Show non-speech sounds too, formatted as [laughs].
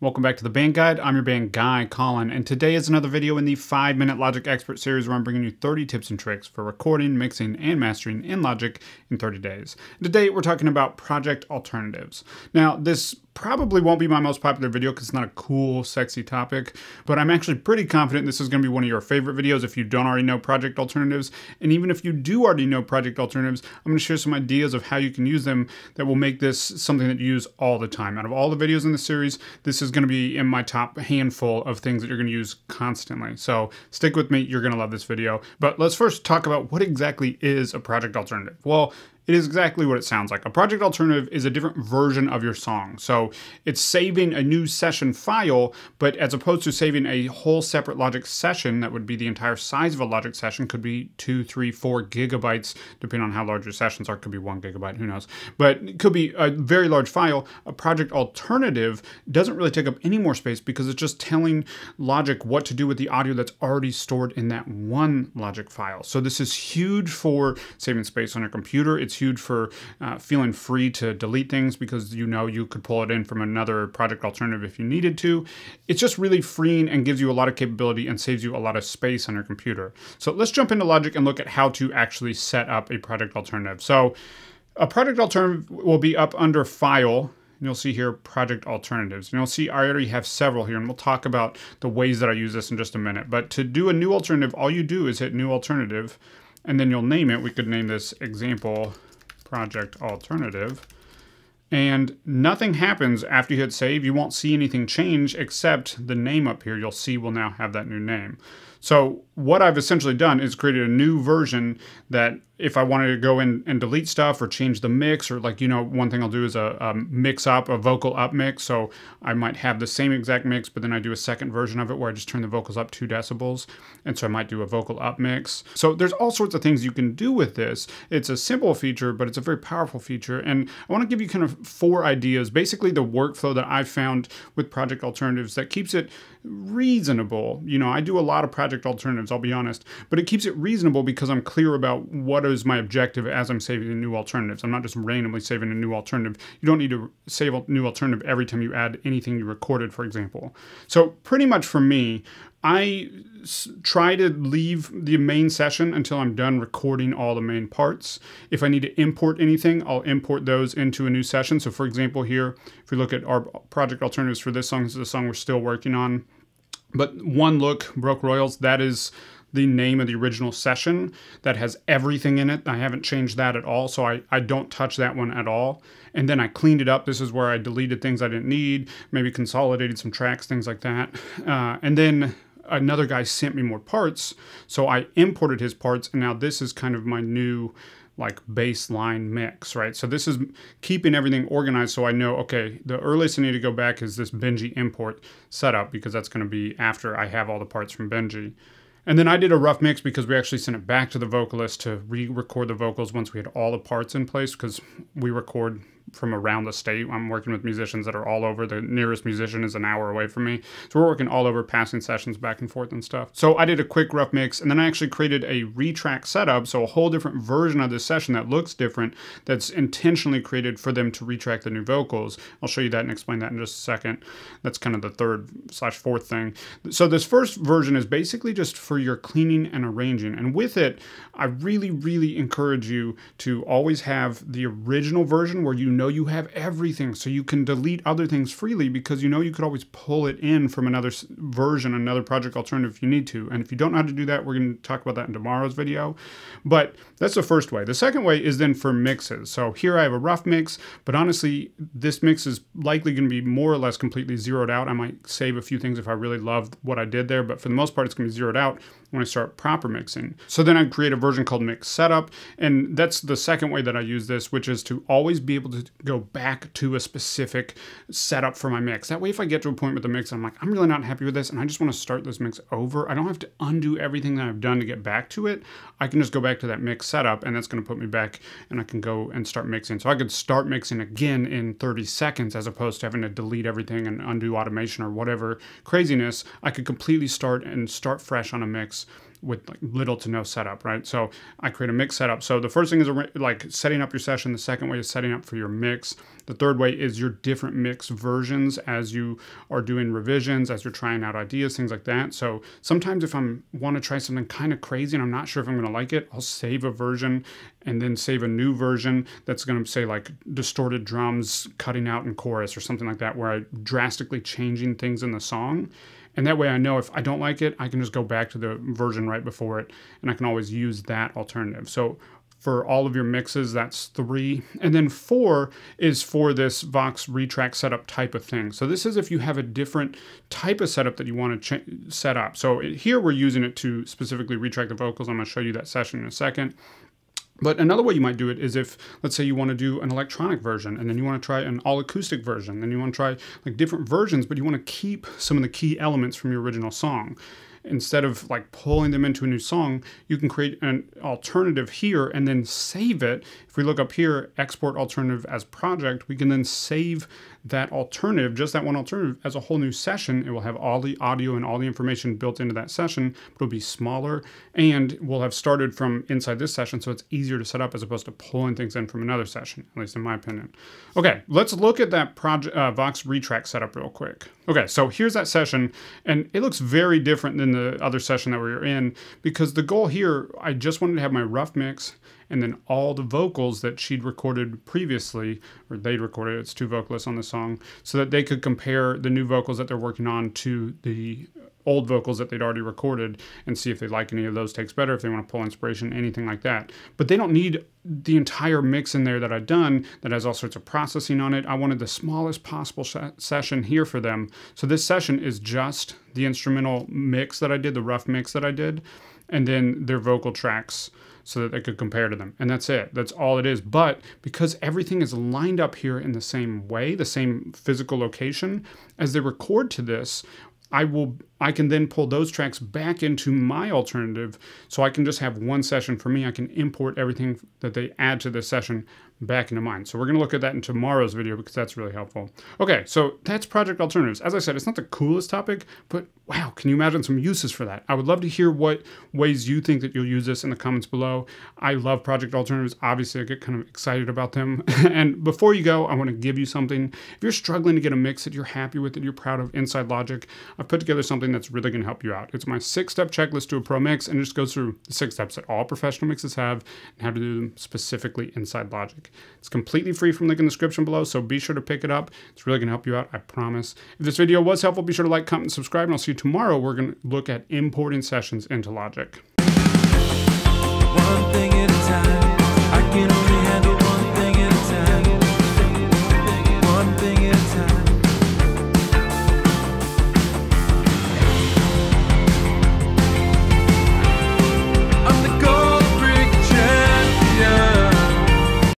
Welcome back to the band guide. I'm your band guy, Colin, and today is another video in the 5 Minute Logic Expert series where I'm bringing you 30 tips and tricks for recording, mixing, and mastering in Logic in 30 days. Today we're talking about project alternatives. Now, this probably won't be my most popular video because it's not a cool, sexy topic, but I'm actually pretty confident this is going to be one of your favorite videos if you don't already know project alternatives. And even if you do already know project alternatives, I'm going to share some ideas of how you can use them that will make this something that you use all the time. Out of all the videos in the series, this is going to be in my top handful of things that you're going to use constantly. So stick with me, you're going to love this video. But let's first talk about what exactly is a project alternative. Well, it is exactly what it sounds like. A project alternative is a different version of your song. So it's saving a new session file, but as opposed to saving a whole separate Logic session, that would be the entire size of a Logic session, could be two, three, four gigabytes, depending on how large your sessions are. Could be one gigabyte, who knows. But it could be a very large file. A project alternative doesn't really take up any more space because it's just telling Logic what to do with the audio that's already stored in that one Logic file. So this is huge for saving space on your computer. It's huge for uh, feeling free to delete things because you know you could pull it in from another project alternative if you needed to. It's just really freeing and gives you a lot of capability and saves you a lot of space on your computer. So let's jump into Logic and look at how to actually set up a project alternative. So a project alternative will be up under File, and you'll see here project alternatives. And you'll see I already have several here, and we'll talk about the ways that I use this in just a minute. But to do a new alternative, all you do is hit new alternative, and then you'll name it. We could name this example project alternative. And nothing happens after you hit save. You won't see anything change except the name up here. You'll see will now have that new name. So what I've essentially done is created a new version that if I wanted to go in and delete stuff or change the mix or like, you know, one thing I'll do is a, a, mix up, a vocal up mix. So I might have the same exact mix, but then I do a second version of it where I just turn the vocals up two decibels. And so I might do a vocal up mix. So there's all sorts of things you can do with this. It's a simple feature, but it's a very powerful feature. And I want to give you kind of four ideas, basically the workflow that I've found with project alternatives that keeps it reasonable. You know, I do a lot of project alternatives, I'll be honest, but it keeps it reasonable because I'm clear about what is my objective as I'm saving new alternatives. I'm not just randomly saving a new alternative. You don't need to save a new alternative every time you add anything you recorded, for example. So pretty much for me, I try to leave the main session until I'm done recording all the main parts. If I need to import anything, I'll import those into a new session. So for example here, if we look at our project alternatives for this song, this is a song we're still working on. But One Look, Broke Royals, that is the name of the original session that has everything in it. I haven't changed that at all, so I, I don't touch that one at all. And then I cleaned it up. This is where I deleted things I didn't need, maybe consolidated some tracks, things like that. Uh, and then another guy sent me more parts, so I imported his parts, and now this is kind of my new like baseline mix, right? So this is keeping everything organized so I know, okay, the earliest I need to go back is this Benji import setup because that's going to be after I have all the parts from Benji. And then I did a rough mix because we actually sent it back to the vocalist to re-record the vocals once we had all the parts in place because we record from around the state. I'm working with musicians that are all over. The nearest musician is an hour away from me. So we're working all over, passing sessions back and forth and stuff. So I did a quick rough mix and then I actually created a retrack setup. So a whole different version of this session that looks different that's intentionally created for them to retrack the new vocals. I'll show you that and explain that in just a second. That's kind of the third slash fourth thing. So this first version is basically just for your cleaning and arranging. And with it, I really, really encourage you to always have the original version where you know you have everything so you can delete other things freely because you know you could always pull it in from another version, another project alternative if you need to. And if you don't know how to do that, we're going to talk about that in tomorrow's video. But that's the first way. The second way is then for mixes. So here I have a rough mix, but honestly, this mix is likely going to be more or less completely zeroed out. I might save a few things if I really love what I did there, but for the most part, it's going to be zeroed out when I start proper mixing. So then I create a version called Mix Setup, and that's the second way that I use this, which is to always be able to go back to a specific setup for my mix. That way, if I get to a point with the mix, I'm like, I'm really not happy with this, and I just want to start this mix over. I don't have to undo everything that I've done to get back to it. I can just go back to that mix setup, and that's going to put me back, and I can go and start mixing. So I could start mixing again in 30 seconds as opposed to having to delete everything and undo automation or whatever craziness. I could completely start and start fresh on a mix with like little to no setup, right? So I create a mix setup. So the first thing is like setting up your session. The second way is setting up for your mix. The third way is your different mix versions as you are doing revisions, as you're trying out ideas, things like that. So sometimes if I'm want to try something kind of crazy and I'm not sure if I'm going to like it, I'll save a version and then save a new version that's going to say like distorted drums cutting out in chorus or something like that where I drastically changing things in the song and that way I know if I don't like it, I can just go back to the version right before it and I can always use that alternative. So for all of your mixes, that's three. And then four is for this Vox retrack setup type of thing. So this is if you have a different type of setup that you want to set up. So here we're using it to specifically retrack the vocals. I'm going to show you that session in a second. But another way you might do it is if, let's say, you want to do an electronic version and then you want to try an all acoustic version, then you want to try like different versions, but you want to keep some of the key elements from your original song instead of like pulling them into a new song, you can create an alternative here and then save it. If we look up here, export alternative as project, we can then save that alternative, just that one alternative, as a whole new session. It will have all the audio and all the information built into that session, but it'll be smaller and we'll have started from inside this session, so it's easier to set up as opposed to pulling things in from another session, at least in my opinion. Okay, let's look at that project uh, Vox retrack setup real quick. Okay, so here's that session, and it looks very different than the other session that we were in because the goal here, I just wanted to have my rough mix and then all the vocals that she'd recorded previously, or they'd recorded, it's two vocalists on the song, so that they could compare the new vocals that they're working on to the old vocals that they'd already recorded and see if they like any of those takes better, if they want to pull inspiration, anything like that. But they don't need the entire mix in there that I've done that has all sorts of processing on it. I wanted the smallest possible session here for them. So this session is just the instrumental mix that I did, the rough mix that I did, and then their vocal tracks so that they could compare to them. And that's it. That's all it is. But because everything is lined up here in the same way, the same physical location, as they record to this, I will I can then pull those tracks back into my alternative so I can just have one session for me. I can import everything that they add to this session back into mine. So we're going to look at that in tomorrow's video because that's really helpful. Okay, so that's project alternatives. As I said, it's not the coolest topic, but wow, can you imagine some uses for that? I would love to hear what ways you think that you'll use this in the comments below. I love project alternatives. Obviously, I get kind of excited about them. [laughs] and before you go, I want to give you something. If you're struggling to get a mix that you're happy with, that you're proud of inside Logic, I've put together something that's really going to help you out. It's my six-step checklist to a pro mix, and it just goes through the six steps that all professional mixes have and how to do them specifically inside Logic. It's completely free from link in the description below, so be sure to pick it up. It's really going to help you out, I promise. If this video was helpful, be sure to like, comment, and subscribe, and I'll see you tomorrow. We're going to look at importing sessions into Logic.